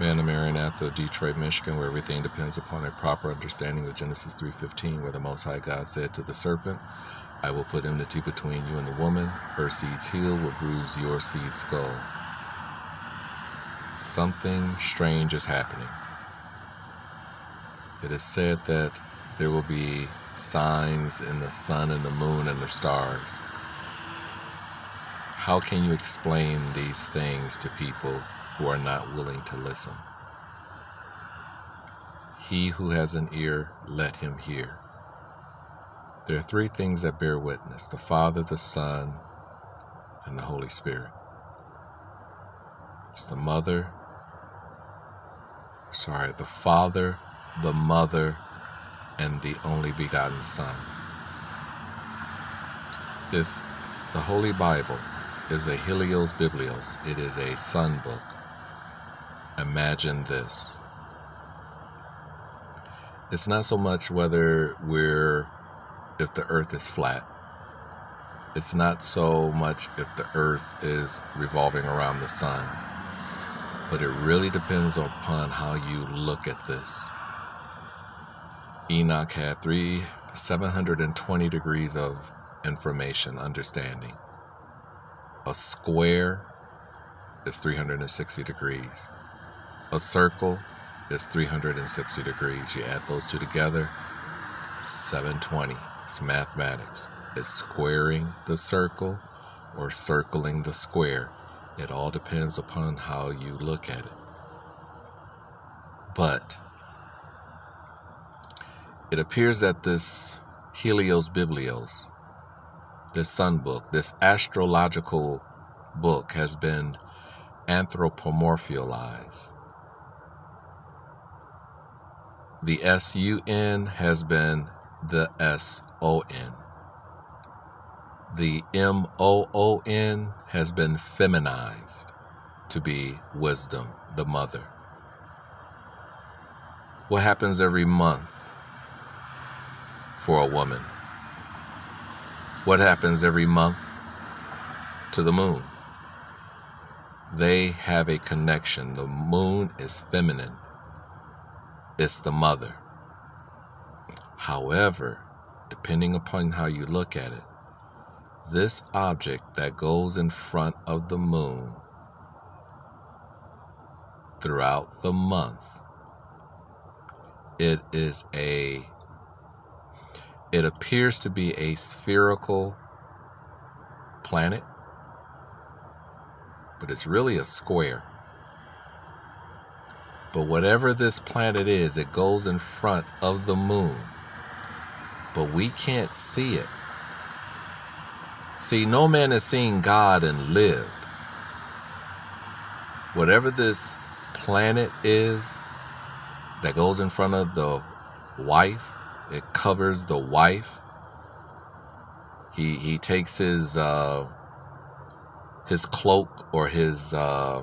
Man of Maranatha of Detroit, Michigan, where everything depends upon a proper understanding of Genesis 3.15, where the Most High God said to the serpent, I will put enmity between you and the woman. Her seed's heel will bruise your seed's skull. Something strange is happening. It is said that there will be signs in the sun and the moon and the stars. How can you explain these things to people who are not willing to listen? He who has an ear, let him hear. There are three things that bear witness the Father, the Son, and the Holy Spirit. It's the mother, sorry, the Father, the mother, and the only begotten Son. If the Holy Bible is a Helios Biblios, it is a Son book. Imagine this. It's not so much whether we're, if the earth is flat. It's not so much if the earth is revolving around the sun. But it really depends upon how you look at this. Enoch had three 720 degrees of information, understanding. A square is 360 degrees. A circle is 360 degrees. You add those two together, 720. It's mathematics. It's squaring the circle or circling the square. It all depends upon how you look at it. But it appears that this Helios Biblios, this sun book, this astrological book has been anthropomorphized. The S-U-N has been the S-O-N. The M-O-O-N has been feminized to be wisdom, the mother. What happens every month for a woman? What happens every month to the moon? They have a connection. The moon is feminine, it's the mother. However, depending upon how you look at it, this object that goes in front of the moon throughout the month, it is a it appears to be a spherical planet, but it's really a square. But whatever this planet is, it goes in front of the moon. But we can't see it. See, no man has seen God and lived. Whatever this planet is that goes in front of the wife, it covers the wife. He he takes his uh, his cloak or his uh,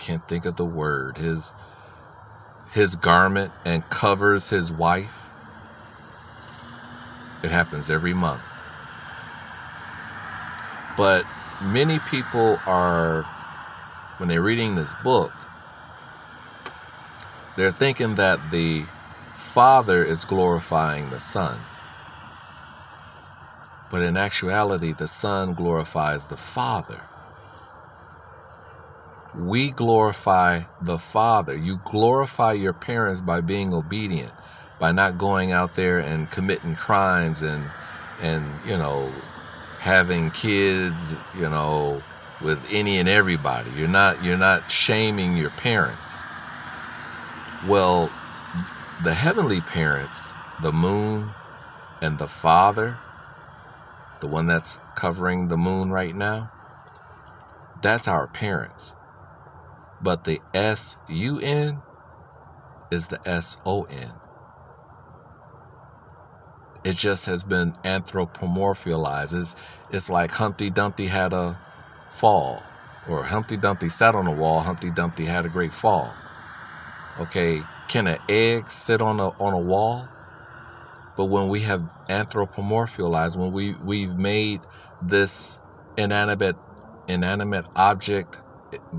can't think of the word his his garment and covers his wife. It happens every month. But many people are when they're reading this book, they're thinking that the Father is glorifying the Son. But in actuality, the Son glorifies the Father. We glorify the Father. You glorify your parents by being obedient, by not going out there and committing crimes and and you know having kids, you know, with any and everybody. You're not you're not shaming your parents. Well, the heavenly parents, the moon and the father, the one that's covering the moon right now, that's our parents. But the S U N is the S O N. It just has been anthropomorphized. It's, it's like Humpty Dumpty had a fall, or Humpty Dumpty sat on a wall, Humpty Dumpty had a great fall. Okay, can an egg sit on a on a wall? But when we have anthropomorphized, when we we've made this inanimate inanimate object,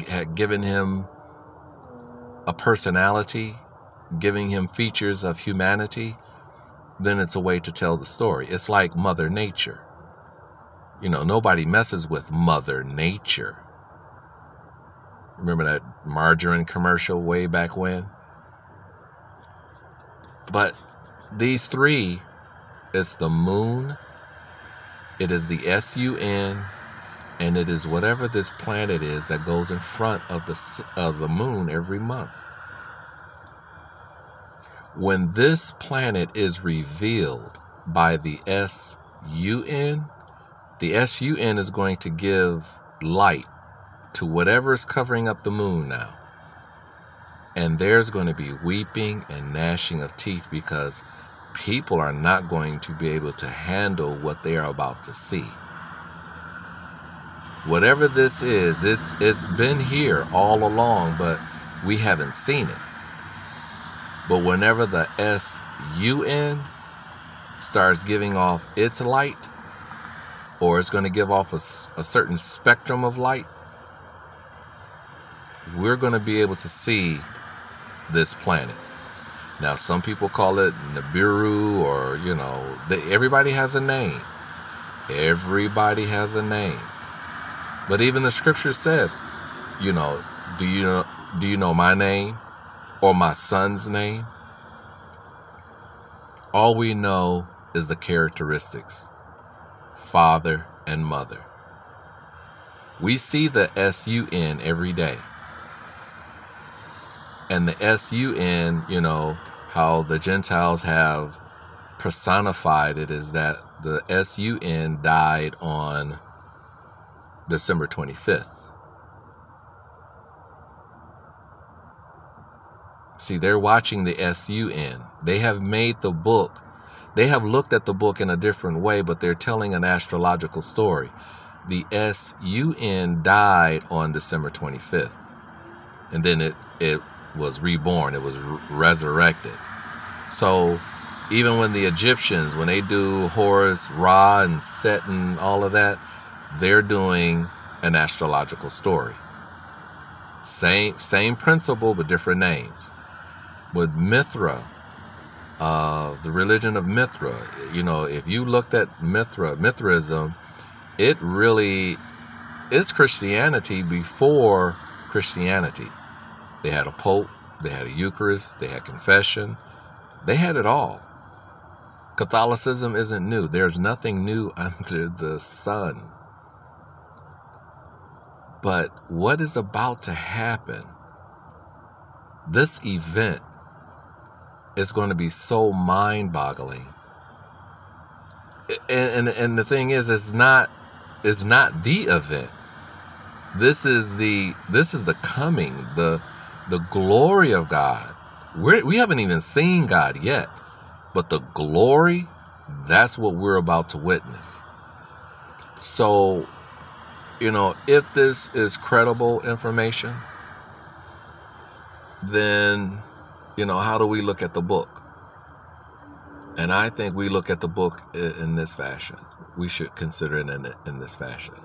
had given him a personality, giving him features of humanity, then it's a way to tell the story. It's like Mother Nature. You know, nobody messes with Mother Nature. Remember that margarine commercial way back when? But these three it's the moon, it is the SUN, and it is whatever this planet is that goes in front of the, of the moon every month. When this planet is revealed by the SUN, the SUN is going to give light to whatever is covering up the moon now. And there's going to be weeping and gnashing of teeth because people are not going to be able to handle what they are about to see. Whatever this is, it's it's been here all along, but we haven't seen it. But whenever the SUN starts giving off its light, or it's going to give off a, a certain spectrum of light, we're going to be able to see this planet. Now, some people call it Nibiru, or you know, everybody has a name. Everybody has a name. But even the scripture says, you know, do you know, do you know my name or my son's name? All we know is the characteristics father and mother. We see the SUN every day. And the SUN, you know, how the Gentiles have personified it is that the SUN died on December 25th. See, they're watching the SUN. They have made the book, they have looked at the book in a different way, but they're telling an astrological story. The SUN died on December 25th. And then it, it was reborn, it was resurrected. So even when the Egyptians, when they do Horus, Ra, and Set, and all of that, they're doing an astrological story. Same same principle, but different names. With Mithra, uh, the religion of Mithra, you know, if you looked at Mithra, Mithraism, it really is Christianity before Christianity. They had a pope, they had a Eucharist, they had confession, they had it all. Catholicism isn't new. There's nothing new under the sun. But what is about to happen, this event is going to be so mind boggling. And, and, and the thing is, it's not, it's not the event. This is the, this is the coming, the, the glory of God. We're, we haven't even seen God yet, but the glory, that's what we're about to witness. So, you know, if this is credible information, then, you know, how do we look at the book? And I think we look at the book in this fashion. We should consider it in, in this fashion.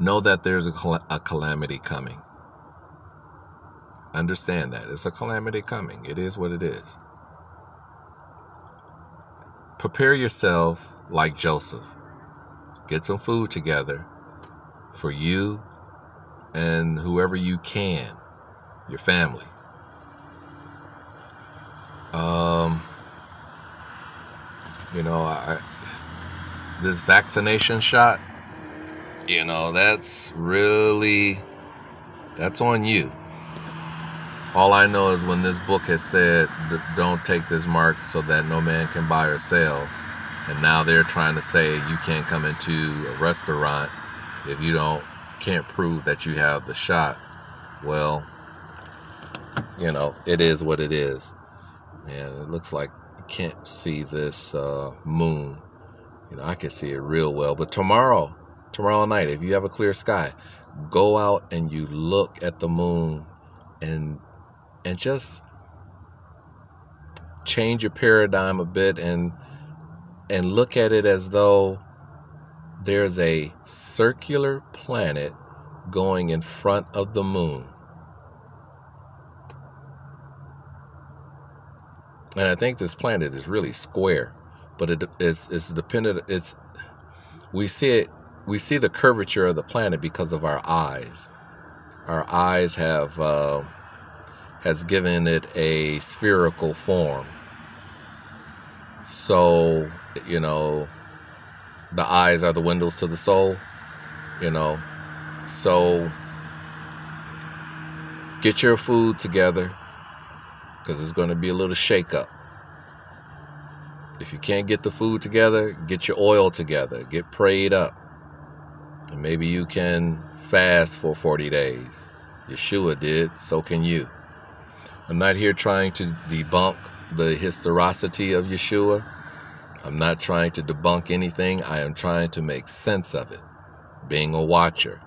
Know that there's a, a calamity coming. Understand that. It's a calamity coming. It is what it is. Prepare yourself like Joseph. Get some food together for you and whoever you can, your family. Um, you know, I, this vaccination shot, you know, that's really, that's on you. All I know is when this book has said, don't take this mark so that no man can buy or sell. And now they're trying to say you can't come into a restaurant if you don't can't prove that you have the shot. Well, you know, it is what it is. And it looks like you can't see this uh, moon. You know, I can see it real well. But tomorrow, tomorrow night, if you have a clear sky, go out and you look at the moon and and just change your paradigm a bit and and look at it as though there's a circular planet going in front of the moon. And I think this planet is really square, but it's, it's dependent. It's we see it. We see the curvature of the planet because of our eyes. Our eyes have uh, has given it a spherical form. So you know, the eyes are the windows to the soul. You know, so get your food together because it's going to be a little shakeup. If you can't get the food together, get your oil together, get prayed up. And maybe you can fast for 40 days. Yeshua did, so can you. I'm not here trying to debunk the historicity of Yeshua. I'm not trying to debunk anything. I am trying to make sense of it, being a watcher.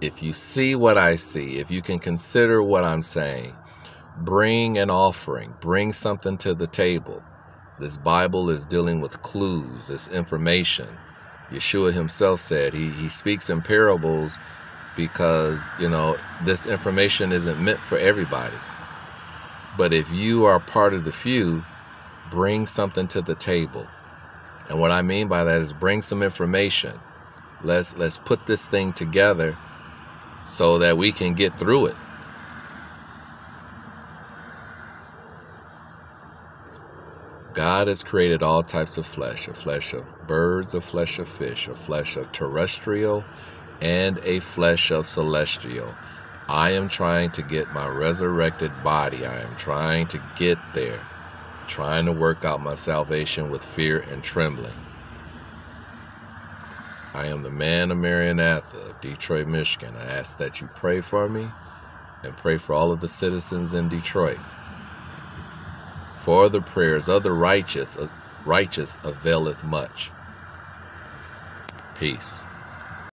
If you see what I see, if you can consider what I'm saying, bring an offering, bring something to the table. This Bible is dealing with clues, it's information. Yeshua himself said he, he speaks in parables because, you know, this information isn't meant for everybody. But if you are part of the few, bring something to the table. And what I mean by that is bring some information. Let's let's put this thing together so that we can get through it. God has created all types of flesh a flesh of birds, a flesh of fish, a flesh of terrestrial, and a flesh of celestial. I am trying to get my resurrected body. I am trying to get there, trying to work out my salvation with fear and trembling. I am the man of Maranatha of Detroit, Michigan. I ask that you pray for me and pray for all of the citizens in Detroit. For the prayers of the righteous, righteous availeth much. Peace.